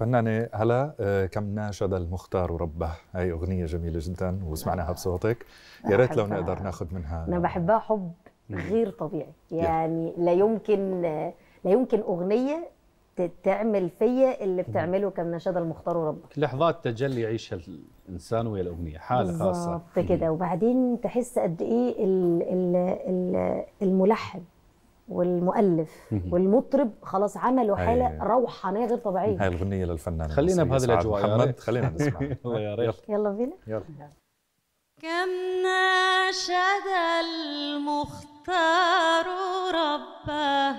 فنانة هلا آه، كم ناشد المختار ربه هاي أغنية جميلة جدا وسمعناها بصوتك. يا ريت لو. نقدر ناخذ منها أنا بحبها حب. غير طبيعي. يعني لا يمكن لا يمكن أغنية ت- تعمل فيا اللي بتعمله كم نشاد المختار ربك لحظات تجلي يعيشها الإنسان ويا الأغنية حالة خاصة. بالظبط كده وبعدين تحس قد إيه ال- ال- ال- الملحن والمؤلف. والمطرب خلاص عملوا حالة روحانية غير طبيعية. هاي الأغنية للفنان خلينا بهذه يا محمد. خلينا نسمع. ريت. يلا بينا. يلا. كم ناشد المختار ربه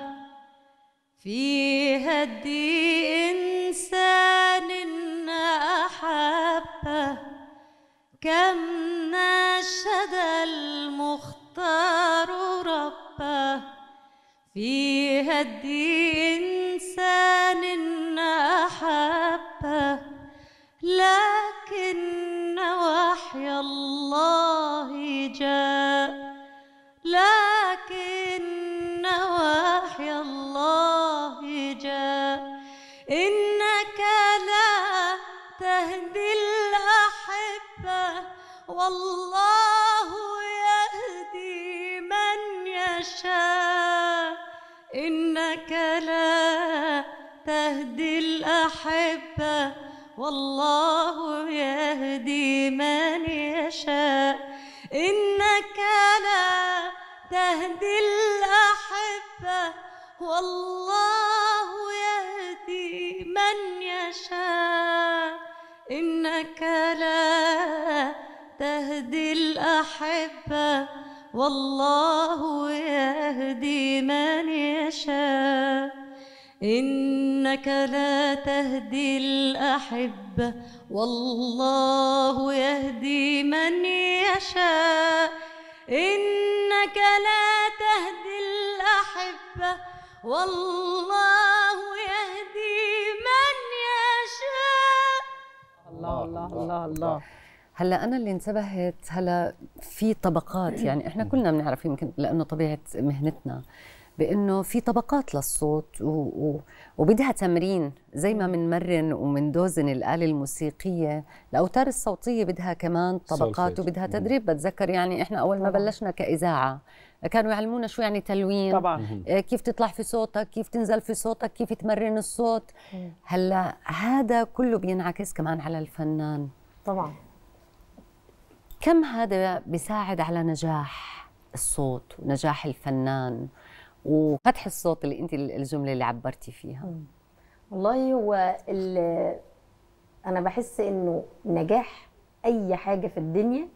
في هدي إنسان أحبه. كم ناشد المختار ربه في هدي إنسان أحبه لكن وحي الله جاء لكن وحي الله جاء. إنك لا تهدي الأحبة والله يهدي من يشاء. إنك لا تهدي الأحبة والله يهدي من يشاء. إنك لا تهدي الأحبة والله يهدي من يشاء. إنك لا والله يهدي من يشاء. إنك لا تهدي الأحبة والله يهدي من يشاء. إنك لا تهدي الأحبة والله يهدي من يشاء. الله الله الله الله. هلا أنا اللي انتبهت هلا في طبقات يعني إحنا كلنا بنعرف يمكن لأنه طبيعة مهنتنا بأنه في طبقات للصوت و... و... وبدها تمرين زي ما بنمرن ومندوزن الآلة الموسيقية. الأوتار الصوتية بدها كمان طبقات. وبدها تدريب. بتذكر يعني إحنا أول ما. بلشنا كإذاعة كانوا يعلمونا شو يعني تلوين طبعا. آه، كيف تطلع في صوتك كيف تنزل في صوتك كيف تمرن الصوت. هلا هذا كله بينعكس كمان على الفنان. طبعا. كم هذا بيساعد على نجاح الصوت ونجاح الفنان وفتح الصوت اللي انت الجملة اللي عبرتي فيها؟ والله هو أنا بحس إنه نجاح أي حاجة في الدنيا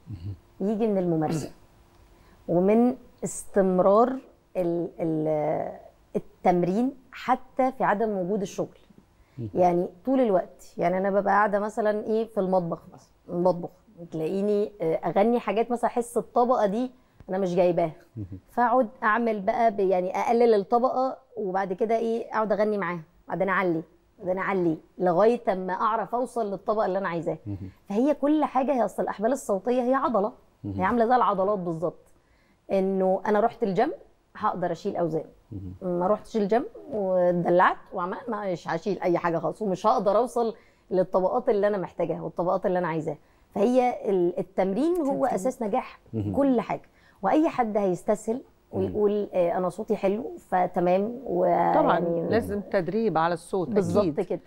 يجي من الممارسة ومن استمرار ال ال التمرين حتى في عدم وجود الشغل. يعني طول الوقت يعني أنا ببقى قاعدة مثلا إيه في المطبخ مثلا المطبخ. تلاقيني آه، أغني حاجات مثلا أحس الطبقة دي أنا مش جايباها. فأقعد أعمل بقى يعني أقلل الطبقة وبعد كده إيه أقعد أغني معاها. بعدين أعلي بعدين أعلي لغاية أما أعرف أوصل للطبقة اللي أنا عايزاها. فهي كل حاجة هي أصل الأحبال الصوتية هي عضلة. هي عاملة زي العضلات بالظبط. إنه أنا رحت الجيم هقدر أشيل أوزان. ما رحتش الجيم ودلعت وعملت مش هشيل أي حاجة خالص ومش هقدر أوصل للطبقات اللي أنا محتاجاها والطبقات اللي أنا عايزاها. فهي ال- التمرين هو أساس نجاح كل حاجة. وأي حد هيستسهل ويقول آه، أنا صوتي حلو فتمام طبعا ويعني لازم تدريب على الصوت بالظبط. كده.